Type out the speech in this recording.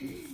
Peace.